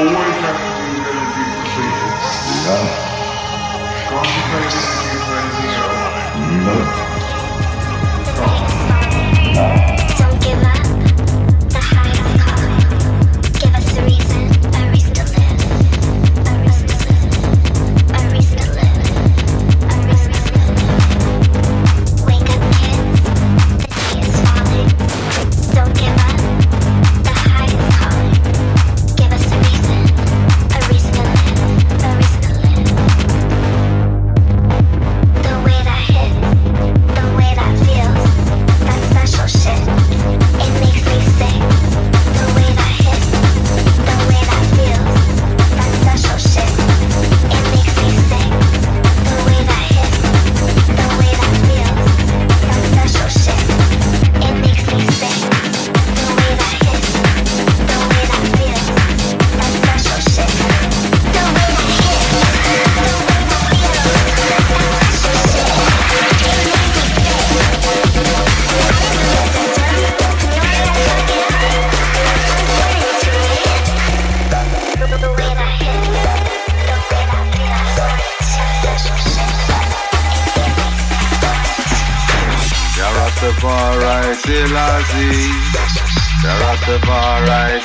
always have to. No. Anything. No.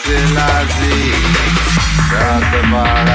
Selassie, Satabara.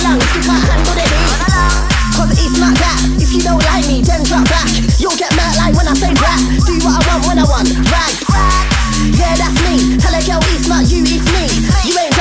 along, this is my handle to me Cause it's not that, if you don't like me, then drop back. You'll get mad like when I say rap. Do what I want when I want, right? Yeah, that's me, tell a girl it's not you, it's me. You ain't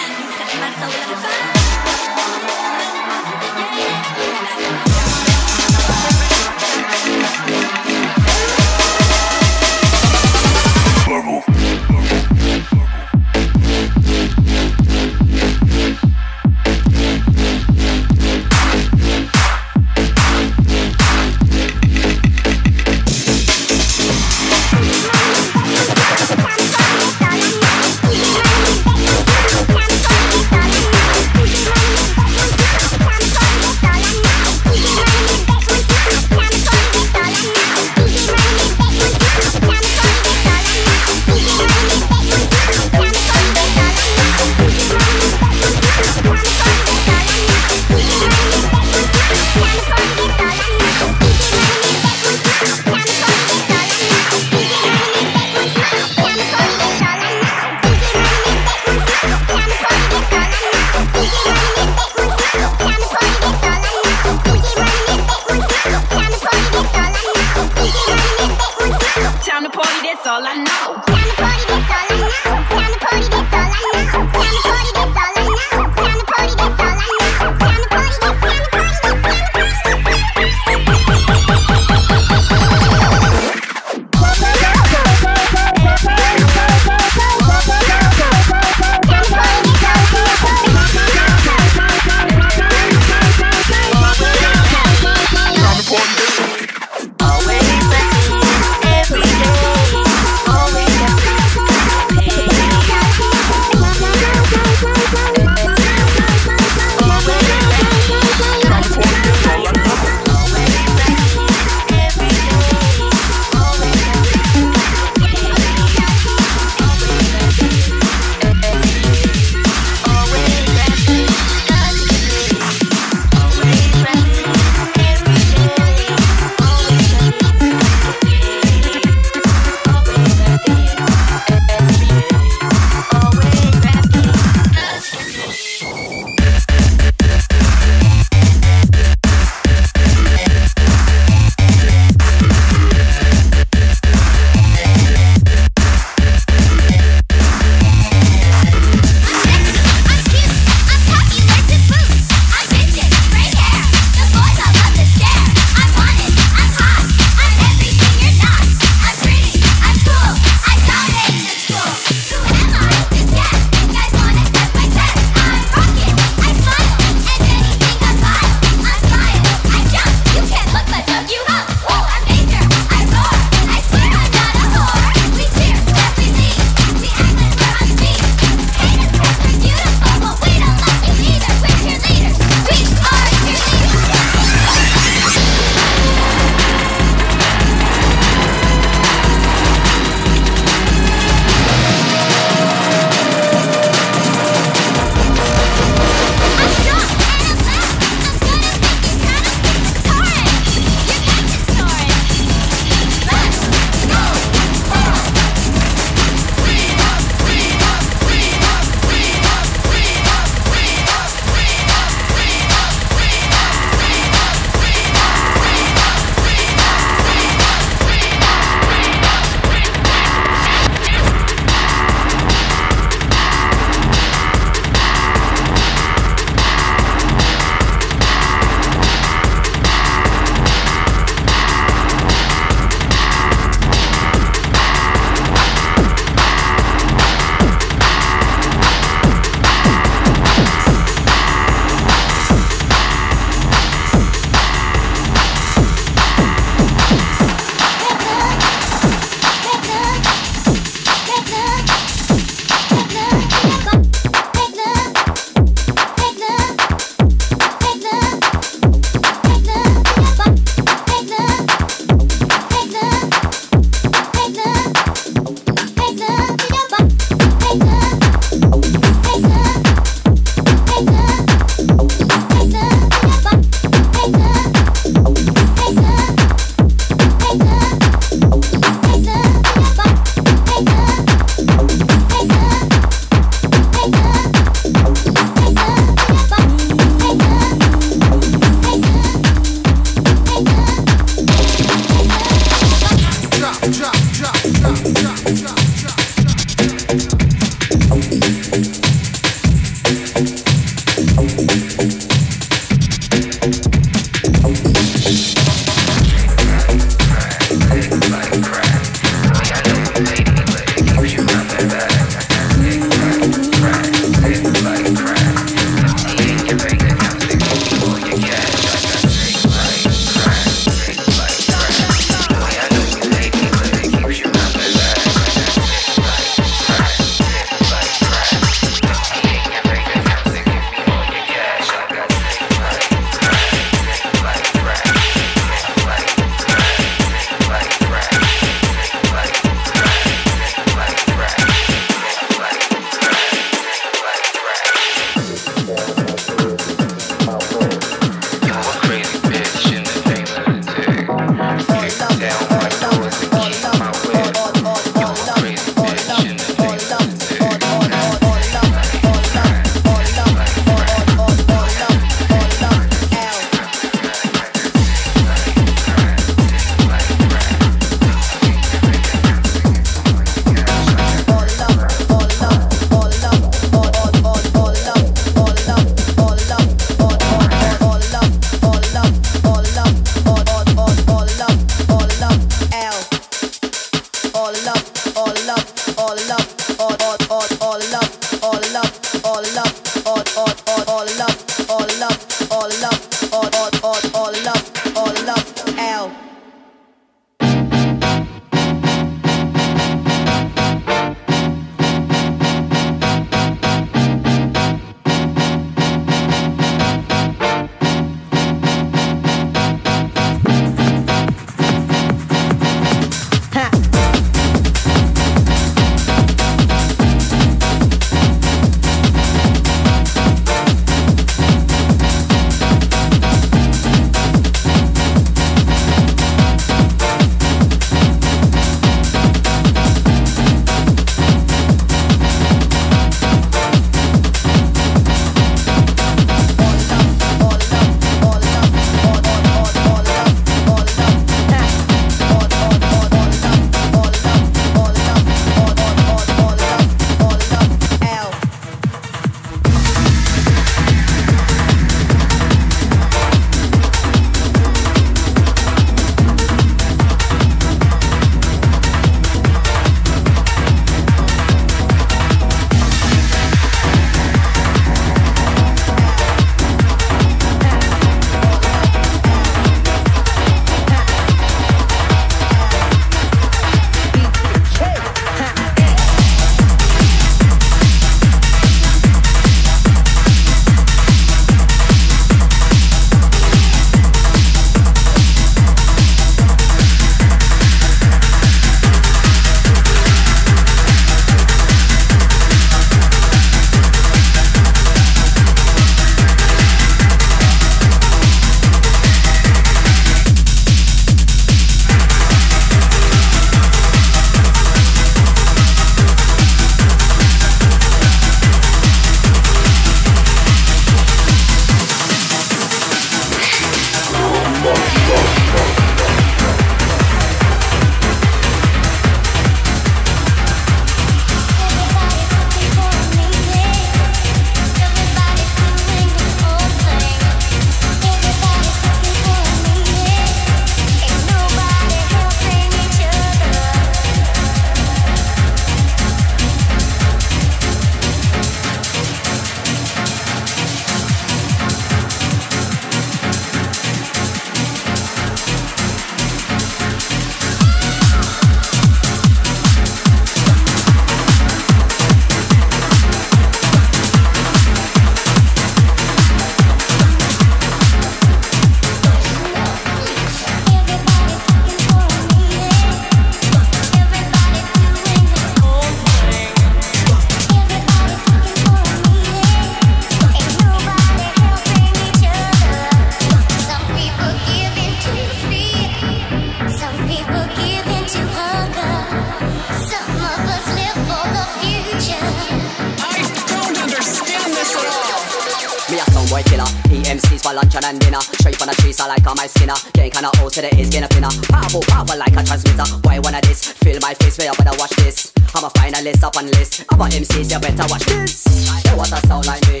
I'm a finalist, a panelist. I'm a MCs, you better watch this. They want a sound like me.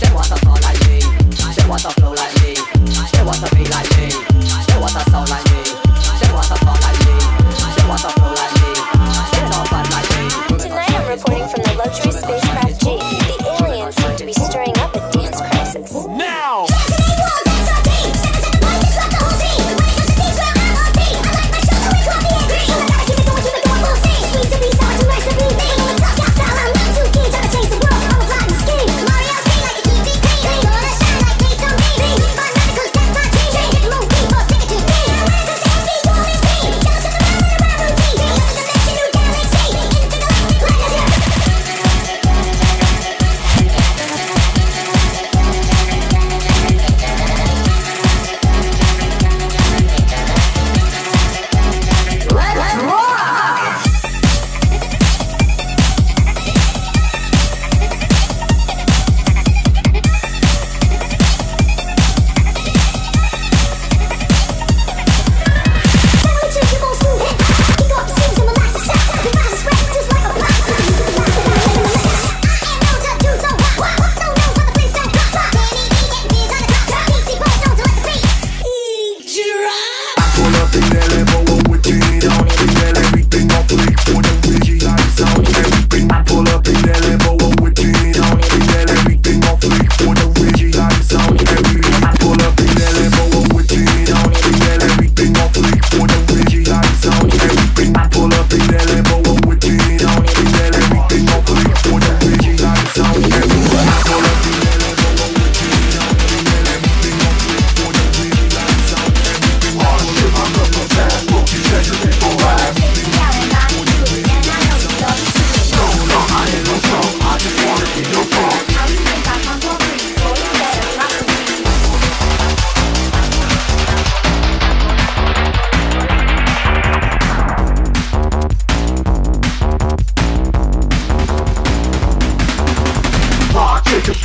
They want a sound like me. They want a flow like me. They want a like me. They want a sound like me. They want a sound like me. They want a flow like me. They like me. Tonight I'm from the luxury.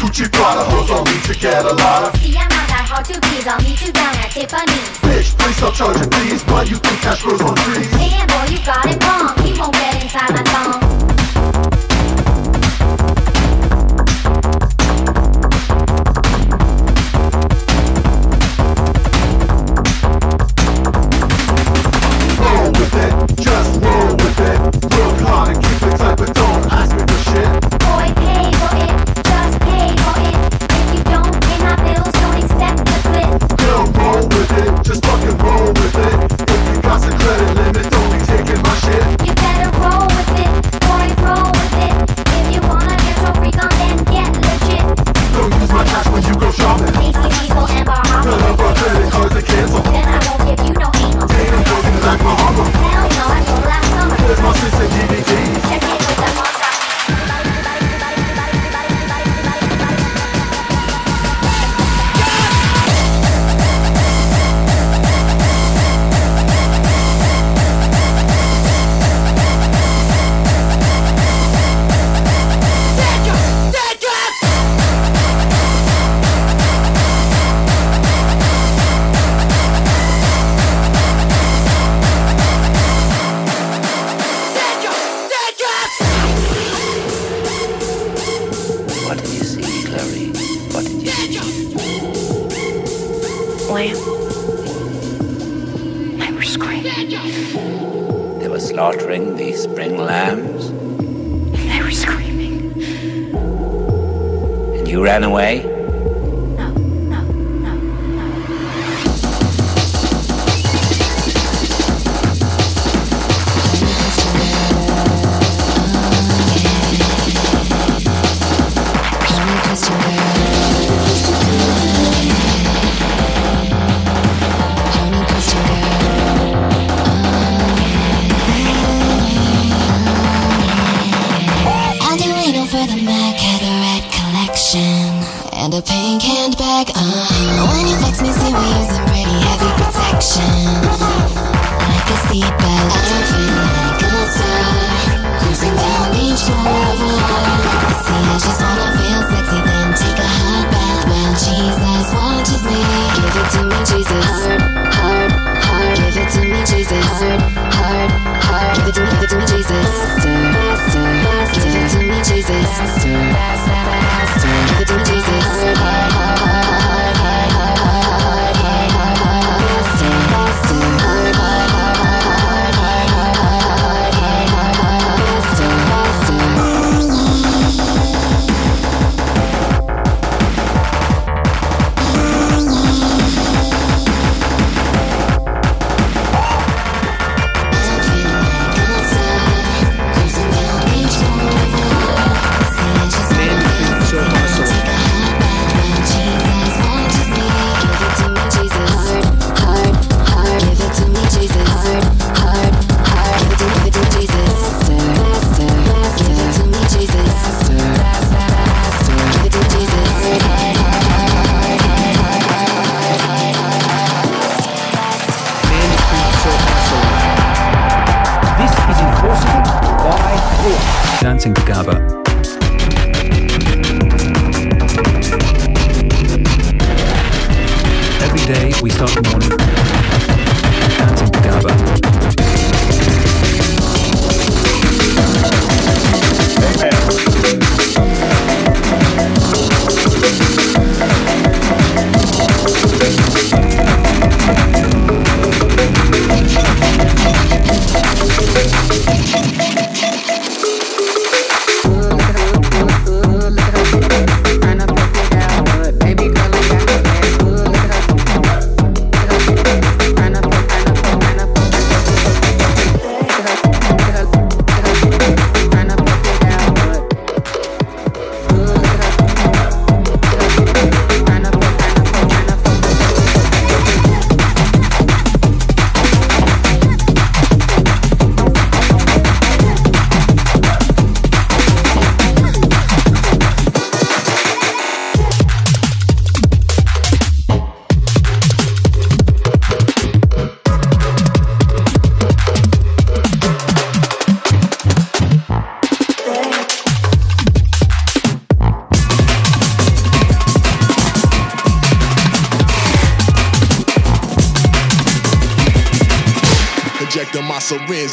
Gucci Prada, hoes on me to get a lot of See, I'm not that hard to please, I'll meet you down at Tiffany's Bitch, please stop charging these, but you think cash grows on trees? Damn boy, you got it wrong, You won't get inside my thong. Dancing to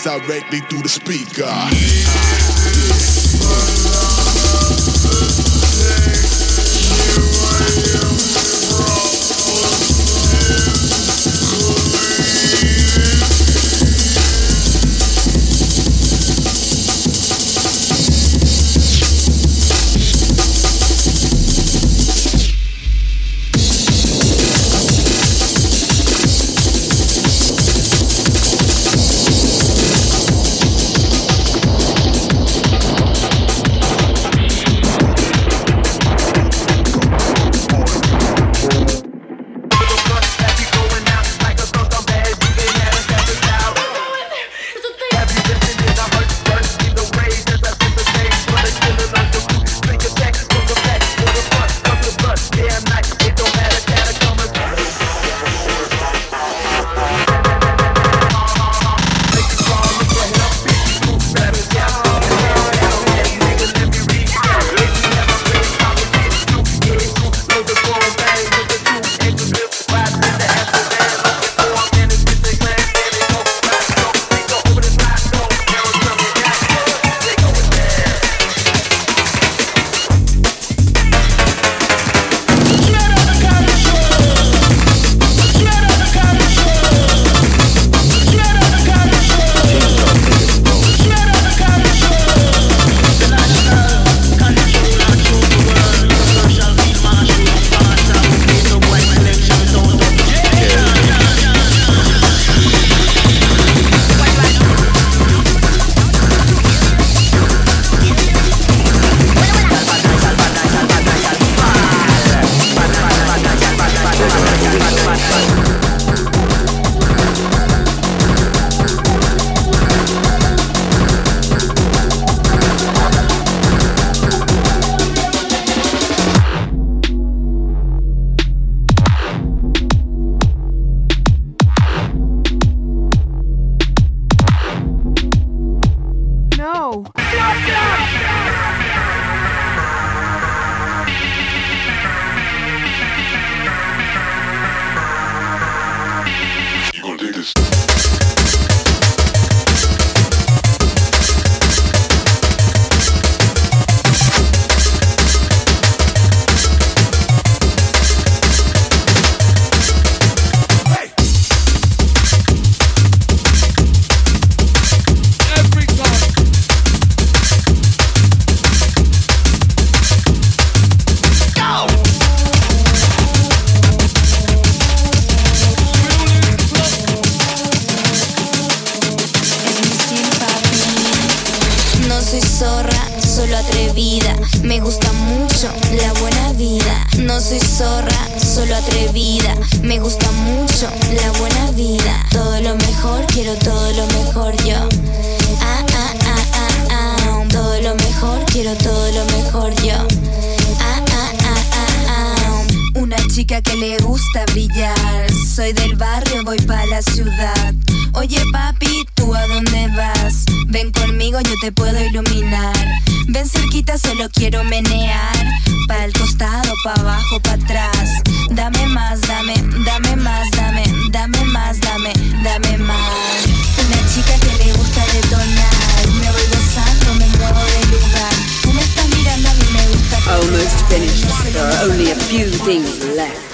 directly through the speaker. Zorra, solo atrevida. Me gusta mucho la buena vida. No soy zorra, solo atrevida. Me gusta mucho la buena vida. Todo lo mejor, quiero todo lo mejor yo. Ah, ah, ah, ah, ah. Todo lo mejor, quiero todo lo mejor yo. Chica que le gusta brillar. Soy del barrio, voy pa' la ciudad. Oye papi, ¿tú a dónde vas? Ven conmigo, yo te puedo iluminar. Ven cerquita, solo quiero menear. Pa' el costado, pa' abajo, pa' atrás. Dame más, dame, dame más, dame, dame más, dame, dame más. Una chica que le gusta detonar. Me voy gozando, me muevo de lugar. Almost finished. There are only a few things left.